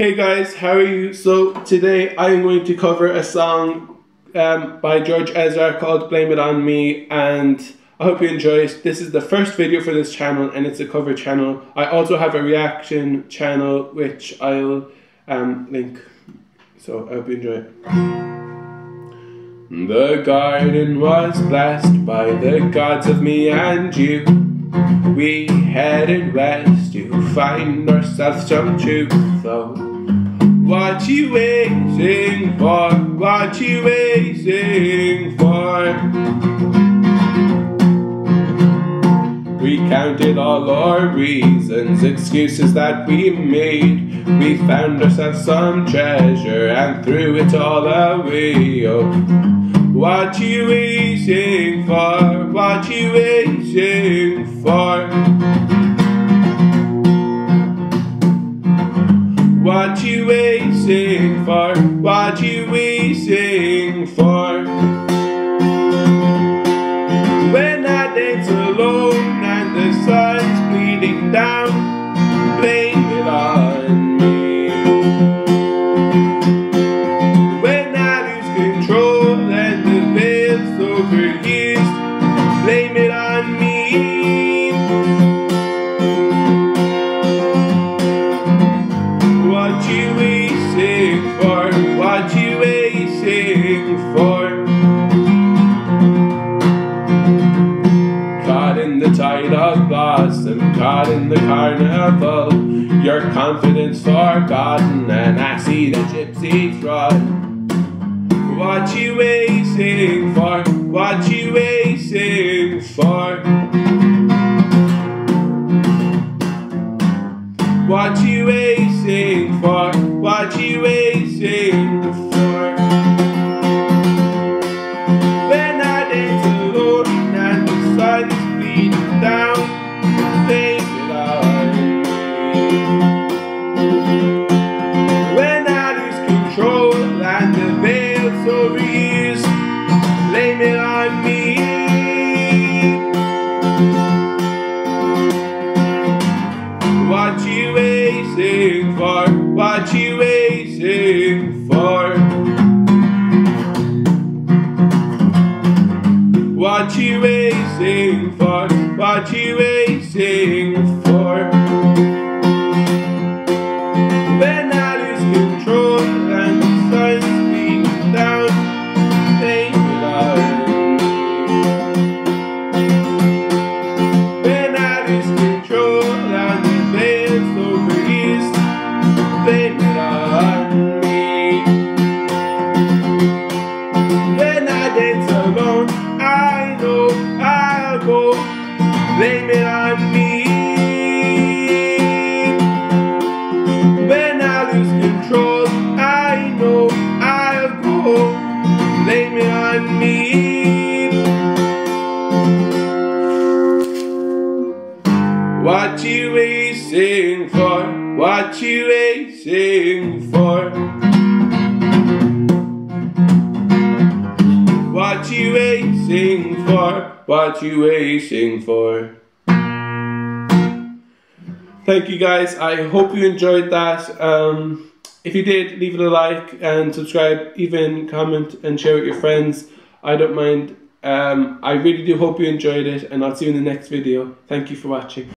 Hey guys, how are you? So today I'm going to cover a song um, by George Ezra called Blame It On Me and I hope you enjoy it. This is the first video for this channel and it's a cover channel. I also have a reaction channel which I'll um, link. So I hope you enjoy it. The garden was blessed by the gods of me and you. We headed west to find ourselves some truth, though. What you waiting for? What you waiting for? We counted all our reasons, excuses that we made. We found ourselves some treasure and threw it all away. Oh, what you waiting What you waiting for? What you waiting for? When I dance alone and the sun's bleeding down, blame it on me. When I lose control and the veil's overused, you waiting for? What you waiting for? Caught in the tide of blossom, caught in the carnival. Your confidence forgotten, and I see the gypsies run. What you waiting What you waiting for? What you waiting for? What you waiting for? What you waiting for? What you waiting for? What you waiting for? Blame it on me. What you waiting for? What you waiting for? What you waiting for? What you waiting for? Thank you guys. I hope you enjoyed that. Um, if you did, leave it a like and subscribe, even comment and share with your friends. I don't mind. Um, I really do hope you enjoyed it and I'll see you in the next video. Thank you for watching.